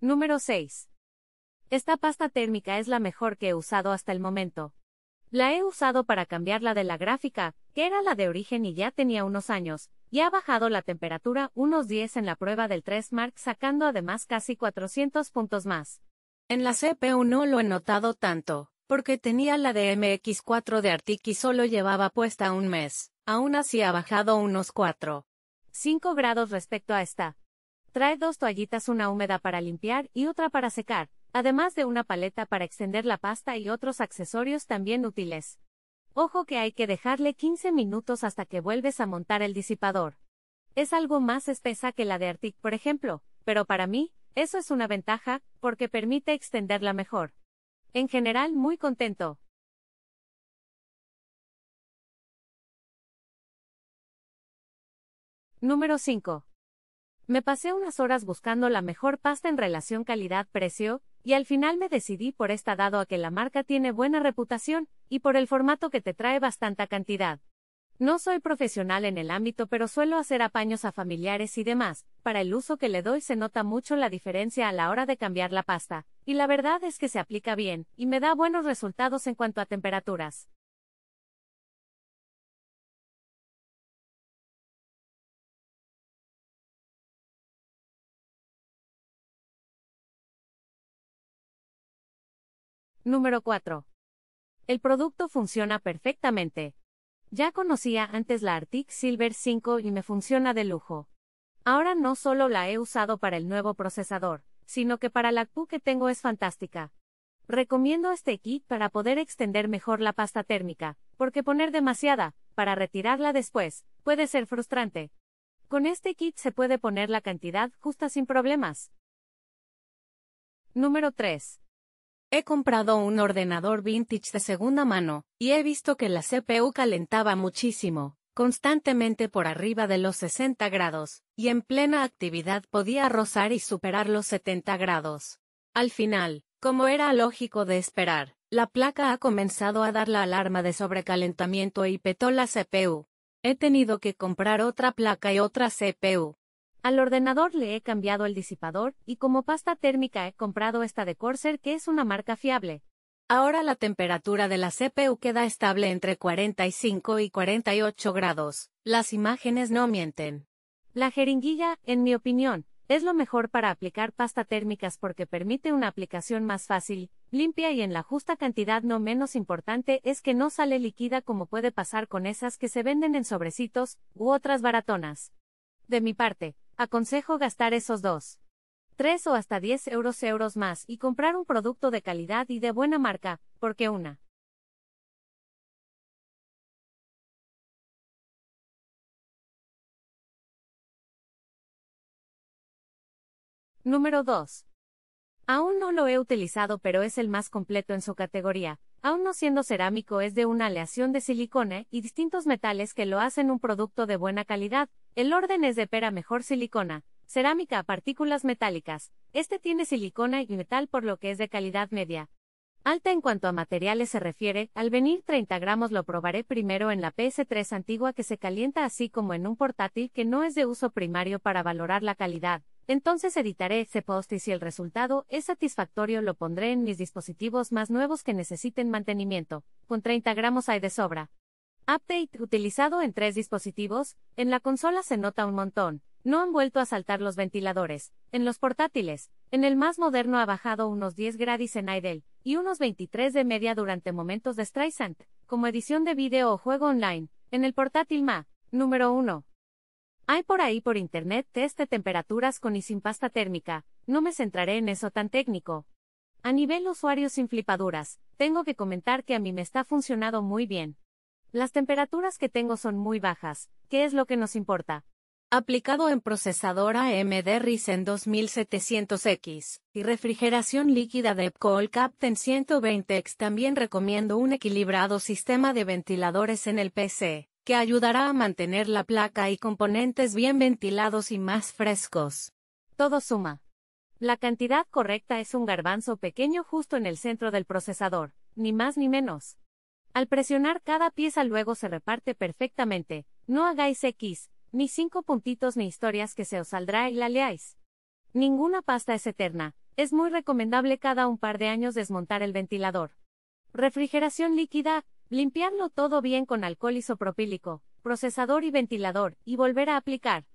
Número 6. Esta pasta térmica es la mejor que he usado hasta el momento. La he usado para cambiarla de la gráfica, que era la de origen y ya tenía unos años, y ha bajado la temperatura unos 10 en la prueba del 3 Mark sacando además casi 400 puntos más. En la CPU no lo he notado tanto, porque tenía la de MX4 de Arctic y solo llevaba puesta un mes, aún así ha bajado unos 4. 5 grados respecto a esta. Trae dos toallitas, una húmeda para limpiar y otra para secar, además de una paleta para extender la pasta y otros accesorios también útiles. Ojo que hay que dejarle 15 minutos hasta que vuelves a montar el disipador. Es algo más espesa que la de Arctic, por ejemplo, pero para mí, eso es una ventaja, porque permite extenderla mejor. En general, muy contento. Número 5. Me pasé unas horas buscando la mejor pasta en relación calidad-precio, y al final me decidí por esta dado a que la marca tiene buena reputación, y por el formato que te trae bastante cantidad. No soy profesional en el ámbito pero suelo hacer apaños a familiares y demás, para el uso que le doy se nota mucho la diferencia a la hora de cambiar la pasta, y la verdad es que se aplica bien, y me da buenos resultados en cuanto a temperaturas. Número 4. El producto funciona perfectamente. Ya conocía antes la Arctic Silver 5 y me funciona de lujo. Ahora no solo la he usado para el nuevo procesador, sino que para la Q que tengo es fantástica. Recomiendo este kit para poder extender mejor la pasta térmica, porque poner demasiada, para retirarla después, puede ser frustrante. Con este kit se puede poner la cantidad justa sin problemas. Número 3. He comprado un ordenador vintage de segunda mano, y he visto que la CPU calentaba muchísimo, constantemente por arriba de los 60 grados, y en plena actividad podía rozar y superar los 70 grados. Al final, como era lógico de esperar, la placa ha comenzado a dar la alarma de sobrecalentamiento y petó la CPU. He tenido que comprar otra placa y otra CPU, al ordenador le he cambiado el disipador, y como pasta térmica he comprado esta de Corsair que es una marca fiable. Ahora la temperatura de la CPU queda estable entre 45 y 48 grados. Las imágenes no mienten. La jeringuilla, en mi opinión, es lo mejor para aplicar pasta térmicas porque permite una aplicación más fácil, limpia y en la justa cantidad no menos importante es que no sale líquida como puede pasar con esas que se venden en sobrecitos, u otras baratonas. De mi parte, Aconsejo gastar esos dos. 3 o hasta 10 euros euros más y comprar un producto de calidad y de buena marca, porque una. Número 2. Aún no lo he utilizado pero es el más completo en su categoría, aún no siendo cerámico es de una aleación de silicona y distintos metales que lo hacen un producto de buena calidad, el orden es de pera mejor silicona, cerámica a partículas metálicas. Este tiene silicona y metal por lo que es de calidad media. Alta en cuanto a materiales se refiere, al venir 30 gramos lo probaré primero en la PS3 antigua que se calienta así como en un portátil que no es de uso primario para valorar la calidad. Entonces editaré ese post y si el resultado es satisfactorio lo pondré en mis dispositivos más nuevos que necesiten mantenimiento. Con 30 gramos hay de sobra. Update utilizado en tres dispositivos, en la consola se nota un montón, no han vuelto a saltar los ventiladores, en los portátiles, en el más moderno ha bajado unos 10 grados en idle, y unos 23 de media durante momentos de Streisand, como edición de vídeo o juego online, en el portátil MA, número 1. Hay por ahí por internet test de temperaturas con y sin pasta térmica, no me centraré en eso tan técnico. A nivel usuario sin flipaduras, tengo que comentar que a mí me está funcionando muy bien. Las temperaturas que tengo son muy bajas, ¿qué es lo que nos importa? Aplicado en procesador AMD Ryzen 2700X y refrigeración líquida de Epcol Captain 120X también recomiendo un equilibrado sistema de ventiladores en el PC, que ayudará a mantener la placa y componentes bien ventilados y más frescos. Todo suma. La cantidad correcta es un garbanzo pequeño justo en el centro del procesador, ni más ni menos. Al presionar cada pieza luego se reparte perfectamente, no hagáis X, ni cinco puntitos ni historias que se os saldrá y la leáis. Ninguna pasta es eterna, es muy recomendable cada un par de años desmontar el ventilador. Refrigeración líquida, limpiarlo todo bien con alcohol isopropílico, procesador y ventilador, y volver a aplicar.